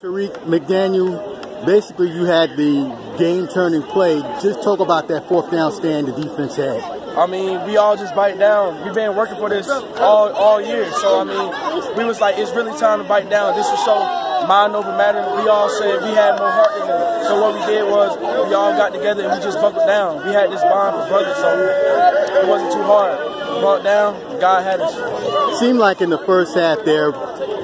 Tyrik McDaniel, basically you had the game-turning play. Just talk about that fourth down stand the defense had. I mean, we all just bite down. We've been working for this all all year. So I mean, we was like, it's really time to bite down. This was so mind over matter. We all said we had more heart them. So what we did was we all got together and we just buckled down. We had this bond for brothers, so it wasn't too hard. Brought down, God had us. Seemed like in the first half there,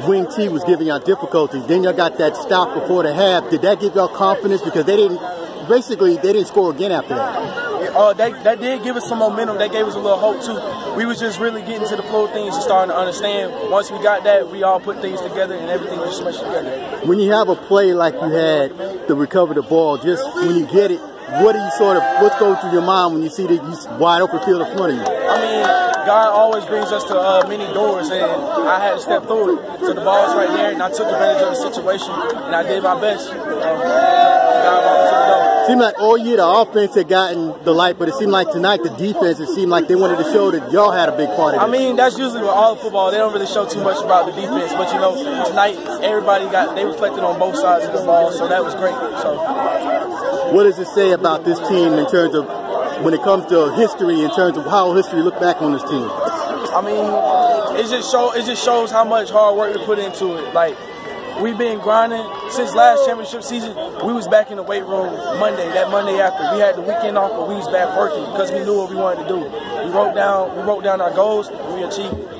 Wing T was giving y'all difficulties. Then y'all got that stop before the half. Did that give y'all confidence? Because they didn't, basically, they didn't score again after that. Uh, that, that did give us some momentum. That gave us a little hope too. We was just really getting to the flow of things and starting to understand. Once we got that, we all put things together and everything just smashed together. When you have a play like you had to recover the ball, just when you get it, what do you sort of what's going through your mind when you see the wide open field in front of you? I mean, God always brings us to uh, many doors, and I had to step through it. So the ball was right there, and I took advantage of the situation, and I did my best. Seemed like all year the offense had gotten the light, but it seemed like tonight the defense, it seemed like they wanted to show that y'all had a big part of it. I mean, that's usually with all football. They don't really show too much about the defense, but you know, tonight everybody got, they reflected on both sides of the ball, so that was great. So, What does it say about this team in terms of when it comes to history, in terms of how history look back on this team? I mean, it just show it just shows how much hard work we put into it. Like we've been grinding since last championship season. We was back in the weight room Monday, that Monday after. We had the weekend off, but we was back working because we knew what we wanted to do. We wrote down we wrote down our goals and we achieved.